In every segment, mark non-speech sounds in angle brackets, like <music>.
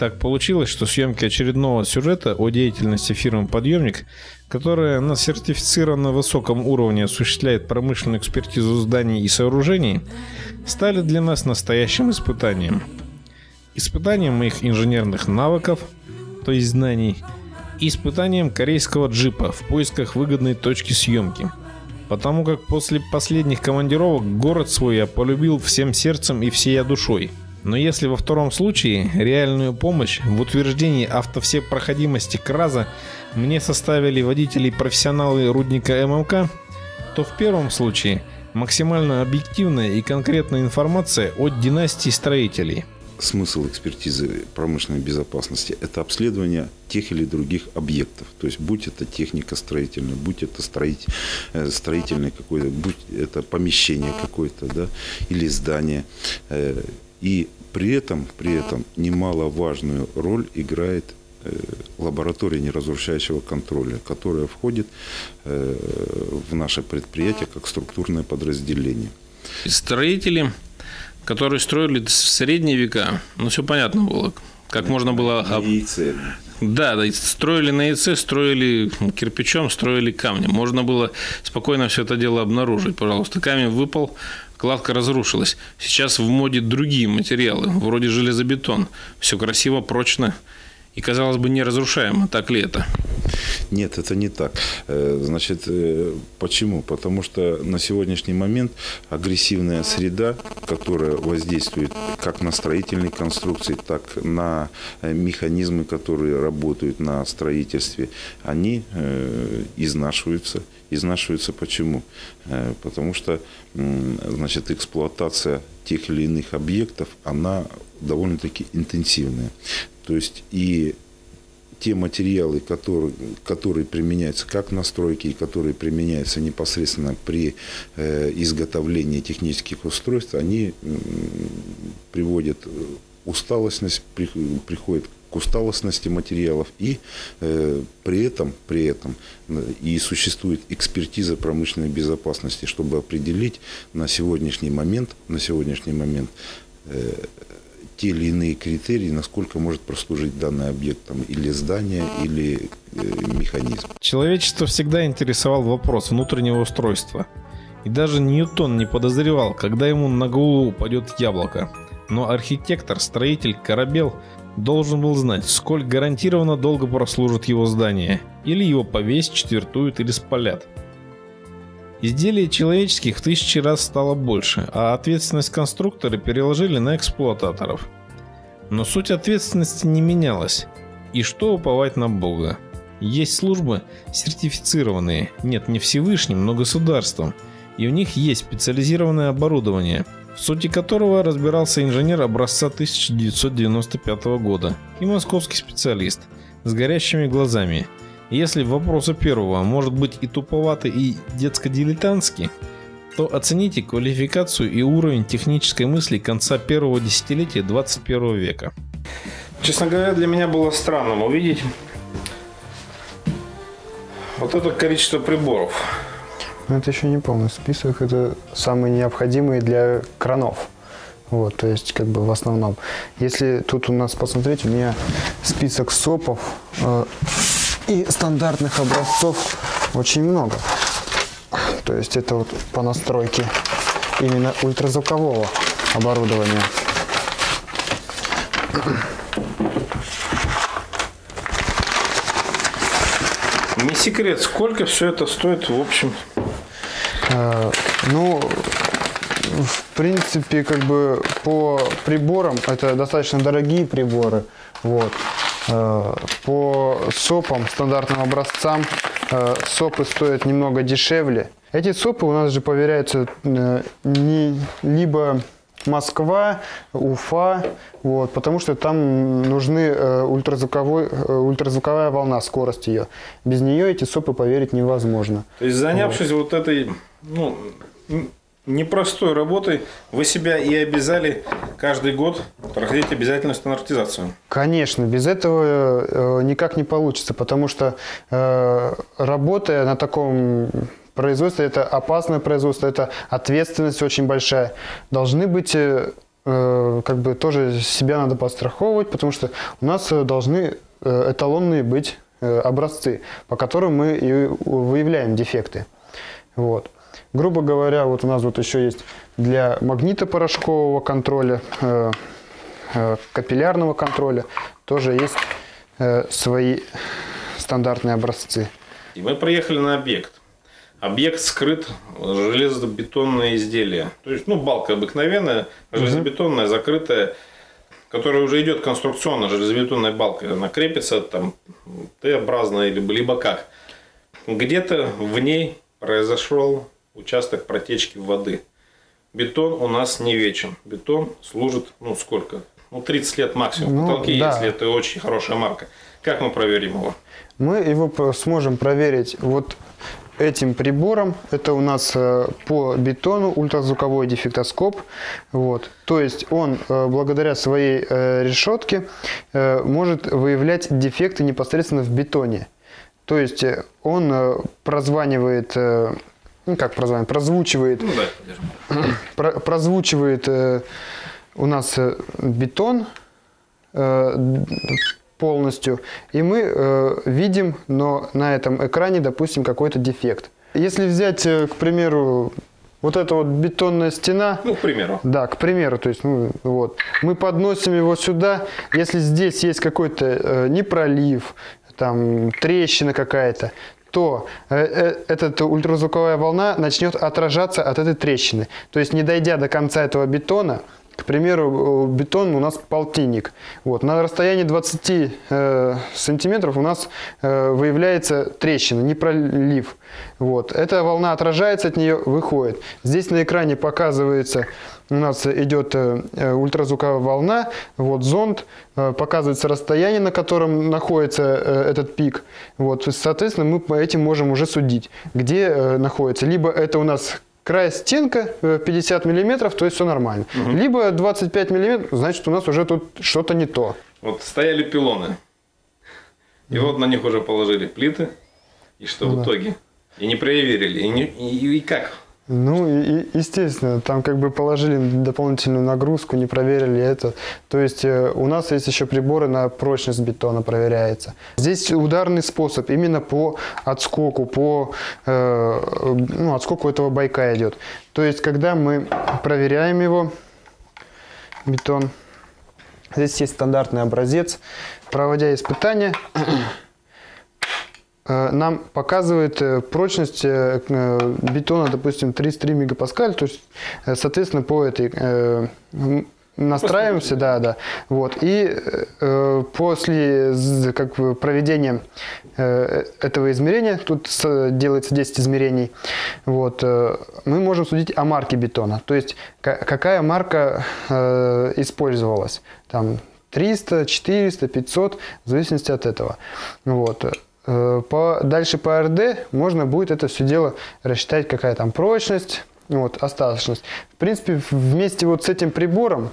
Так получилось, что съемки очередного сюжета о деятельности фирмы «Подъемник», которая на сертифицированно высоком уровне осуществляет промышленную экспертизу зданий и сооружений, стали для нас настоящим испытанием. Испытанием моих инженерных навыков, то есть знаний, и испытанием корейского джипа в поисках выгодной точки съемки. Потому как после последних командировок город свой я полюбил всем сердцем и всей душой – но если во втором случае реальную помощь в утверждении автовсепроходимости КРАЗа мне составили водители-профессионалы рудника ММК, то в первом случае максимально объективная и конкретная информация от династии строителей. Смысл экспертизы промышленной безопасности – это обследование тех или других объектов. То есть, будь это техника строительная, будь это строить, э, строительное какое-то, будь это помещение какое-то, да, или здание э, – и при этом, при этом немаловажную роль играет э, лаборатория неразрушающего контроля, которая входит э, в наше предприятие как структурное подразделение. Строители, которые строили в средние века, ну все понятно было, как можно было... На яйце. Да, да, строили на яйце, строили кирпичом, строили камнем. Можно было спокойно все это дело обнаружить. Пожалуйста, камень выпал, кладка разрушилась. Сейчас в моде другие материалы, вроде железобетон. Все красиво, прочно и, казалось бы, неразрушаемо. Так ли это? Нет, это не так. Э, значит, э, почему? Потому что на сегодняшний момент агрессивная среда, которая воздействует как на строительные конструкции, так на э, механизмы, которые работают на строительстве, они изнашиваются. Изнашиваются почему? Потому что значит, эксплуатация тех или иных объектов, она довольно-таки интенсивная. То есть и те материалы, которые, которые применяются как на стройке и которые применяются непосредственно при э, изготовлении технических устройств, они э, приводят усталостность, при, приходит к усталостности материалов и э, при этом при этом э, и существует экспертиза промышленной безопасности, чтобы определить на сегодняшний момент на сегодняшний момент э, те или иные критерии, насколько может прослужить данный объект там, или здание, или э, механизм. Человечество всегда интересовал вопрос внутреннего устройства. И даже Ньютон не подозревал, когда ему на голову упадет яблоко. Но архитектор, строитель, корабел должен был знать, сколь гарантированно долго прослужит его здание, или его повесят, четвертуют или спалят. Изделий человеческих в тысячи раз стало больше, а ответственность конструкторы переложили на эксплуататоров. Но суть ответственности не менялась. И что уповать на Бога? Есть службы сертифицированные, нет, не Всевышним, но государством, и у них есть специализированное оборудование, в сути которого разбирался инженер образца 1995 года и московский специалист с горящими глазами – если вопросы первого может быть и туповатый, и детско-дилетантский, то оцените квалификацию и уровень технической мысли конца первого десятилетия 21 века. Честно говоря, для меня было странным увидеть вот это количество приборов. Но это еще не полный список, это самые необходимые для кранов. Вот, то есть, как бы в основном. Если тут у нас посмотреть, у меня список СОПов, э, и стандартных образцов очень много. То есть это вот по настройке именно ультразвукового оборудования. Не секрет, сколько все это стоит в общем? Э, ну, в принципе, как бы по приборам, это достаточно дорогие приборы. Вот. Э, по СОПам, стандартным образцам, э, СОПы стоят немного дешевле. Эти СОПы у нас же поверяются э, не, либо Москва, Уфа, вот, потому что там нужны ультразвуковой, ультразвуковая волна, скорость ее. Без нее эти СОПы поверить невозможно. То есть занявшись вот, вот этой ну, непростой работой вы себя и обязали каждый год проходить обязательную стандартизацию. Конечно, без этого э, никак не получится, потому что э, работая на таком производстве, это опасное производство, это ответственность очень большая. Должны быть э, как бы тоже себя надо подстраховывать, потому что у нас должны эталонные быть образцы, по которым мы и выявляем дефекты. Вот. Грубо говоря, вот у нас вот еще есть для магнитопорошкового контроля, э, э, капиллярного контроля, тоже есть э, свои стандартные образцы. И мы приехали на объект. Объект скрыт железобетонное изделие. То есть, ну, балка обыкновенная, железобетонная, закрытая, которая уже идет конструкционно, железобетонная балка. Она крепится там Т-образно, либо, либо как. Где-то в ней произошел участок протечки воды. Бетон у нас не вечен. Бетон служит, ну, сколько? Ну, 30 лет максимум. Ну, Потолки, да. если это очень хорошая марка. Как мы проверим его? Мы его сможем проверить вот этим прибором. Это у нас э, по бетону ультразвуковой дефектоскоп. Вот. То есть он э, благодаря своей э, решетке может выявлять дефекты непосредственно в бетоне. То есть он прозванивает, ну как прозванивает, прозвучивает. Ну да, <clears throat> про- прозвучивает э, у нас э, бетон э, полностью, и мы э, видим, но на этом экране, допустим, какой-то дефект. Если взять, э, к примеру, вот эта вот бетонная стена, Ну, к примеру. да, к примеру, то есть, ну, вот, мы подносим его сюда, если здесь есть какой-то э, непролив, там, трещина какая-то, то э, э, эта ультразвуковая волна начнет отражаться от этой трещины. То есть, не дойдя до конца этого бетона, к примеру, э, бетон у нас полтинник. Вот, на расстоянии 20 э, сантиметров у нас э, выявляется трещина, не пролив. Вот. Эта волна отражается от нее, выходит. Здесь на экране показывается, у нас идет э, ультразвуковая волна, вот зонд, э, показывается расстояние, на котором находится э, этот пик. Вот, соответственно, мы по этим можем уже судить, где э, находится. Либо это у нас край стенка э, 50 миллиметров, то есть все нормально. Либо 25 миллиметров, значит у нас уже тут что-то не то. Вот стояли пилоны. И вот на них уже положили плиты. И что Ну в итоге? И не проверили. И, не- и- и как? Ну, и, и, естественно, там как бы положили дополнительную нагрузку, не проверили это. То есть э, у нас есть еще приборы на прочность бетона проверяется. Здесь ударный способ именно по отскоку, по э, ну, отскоку этого байка идет. То есть когда мы проверяем его, бетон, здесь есть стандартный образец, проводя испытания, нам показывает э, прочность э, э, бетона, допустим, 33 мегапаскаль, то есть, э, соответственно, по этой э, настраиваемся, да, да, вот, и э, после как бы проведения э, этого измерения, тут делается 10 измерений, вот, э, мы можем судить о марке бетона, то есть ка- какая марка э, использовалась, там 300, 400, 500, в зависимости от этого, вот. Э, По, дальше по РД можно будет это все дело рассчитать, какая там прочность, вот, остаточность. В принципе, вместе вот с этим прибором,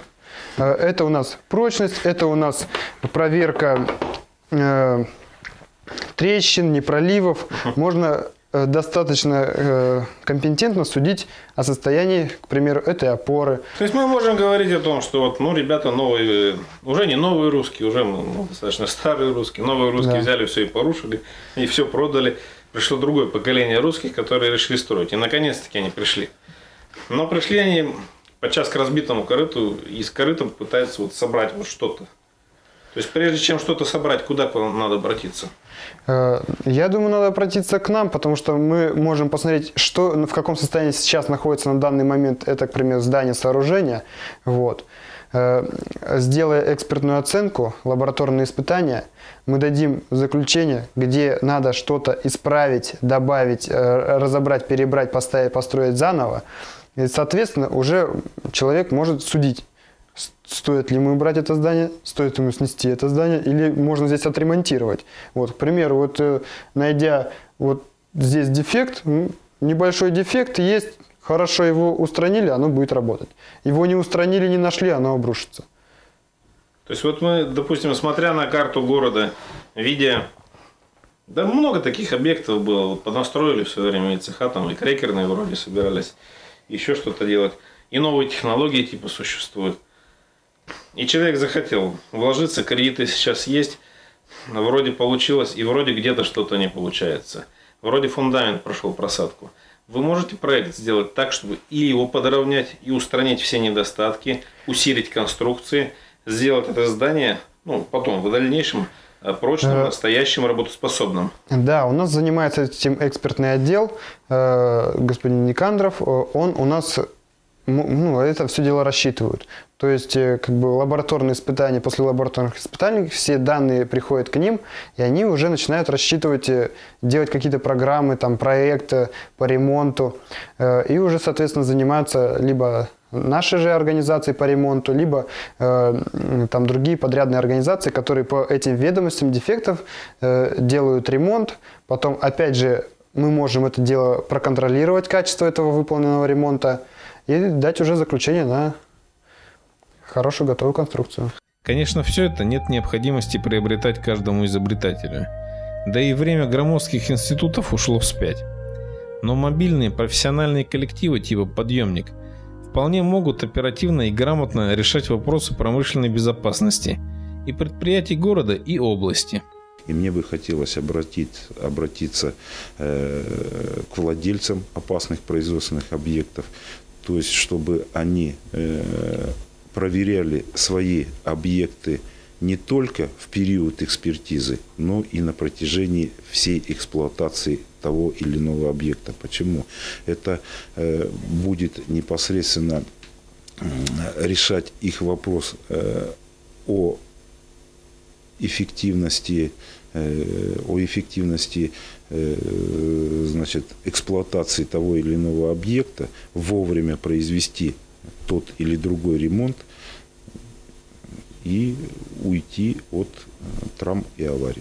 э, это у нас прочность, это у нас проверка э, трещин, непроливов. Можно достаточно э, компетентно судить о состоянии, к примеру, этой опоры. То есть мы можем говорить о том, что вот, ну, ребята новые, уже не новые русские, уже ну, достаточно старые русские. Новые русские Да. взяли все и порушили, и все продали. Пришло другое поколение русских, которые решили строить. И наконец-таки они пришли. Но пришли они подчас к разбитому корыту, и с корытом пытаются вот собрать вот что-то. То есть прежде чем что-то собрать, куда надо обратиться? Э, Я думаю, надо обратиться к нам, потому что мы можем посмотреть, что, в каком состоянии сейчас находится на данный момент это, к примеру, здание, сооружение. Вот. Э, Сделая экспертную оценку, лабораторные испытания, мы дадим заключение, где надо что-то исправить, добавить, э, разобрать, перебрать, поставить, построить заново. И, соответственно, уже человек может судить, стоит ли ему брать это здание, стоит ему снести это здание, или можно здесь отремонтировать. Вот, к примеру, вот э, найдя вот здесь дефект, небольшой дефект есть, хорошо его устранили, оно будет работать. Его не устранили, не нашли, оно обрушится. То есть вот мы, допустим, смотря на карту города, видя, да много таких объектов было, понастроили все время и цеха, там и крекерные вроде собирались, еще что-то делать. И новые технологии типа существуют. И человек захотел вложиться, кредиты сейчас есть, вроде получилось, и вроде где-то что-то не получается. Вроде фундамент прошел просадку. Вы можете проект сделать так, чтобы и его подровнять, и устранить все недостатки, усилить конструкции, сделать это здание, ну, потом, в дальнейшем, э, прочным, Э, настоящим, работоспособным. Да, у нас занимается этим экспертный отдел, э, господин Никандров. Он у нас ну, это все дело рассчитывает. То есть, э, как бы лабораторные испытания, после лабораторных испытаний все данные приходят к ним, и они уже начинают рассчитывать, э, делать какие-то программы, там, проекты по ремонту, э, и уже, соответственно, занимаются либо наши же организации по ремонту, либо э, там другие подрядные организации, которые по этим ведомостям дефектов э, делают ремонт. Потом, опять же, мы можем это дело проконтролировать, качество этого выполненного ремонта, и дать уже заключение на хорошую готовую конструкцию. Конечно, все это нет необходимости приобретать каждому изобретателю. Да и время громоздких институтов ушло вспять. Но мобильные профессиональные коллективы типа «Подъемник» вполне могут оперативно и грамотно решать вопросы промышленной безопасности и предприятий города и области. И мне бы хотелось обратить, обратиться э, к владельцам опасных производственных объектов, то есть чтобы они э, проверяли свои объекты не только в период экспертизы, но и на протяжении всей эксплуатации того или иного объекта. Почему? Это э, будет непосредственно решать их вопрос э, о эффективности, о эффективности э, значит, эксплуатации того или иного объекта, вовремя произвести тот или другой ремонт и уйти от э, травм и аварий.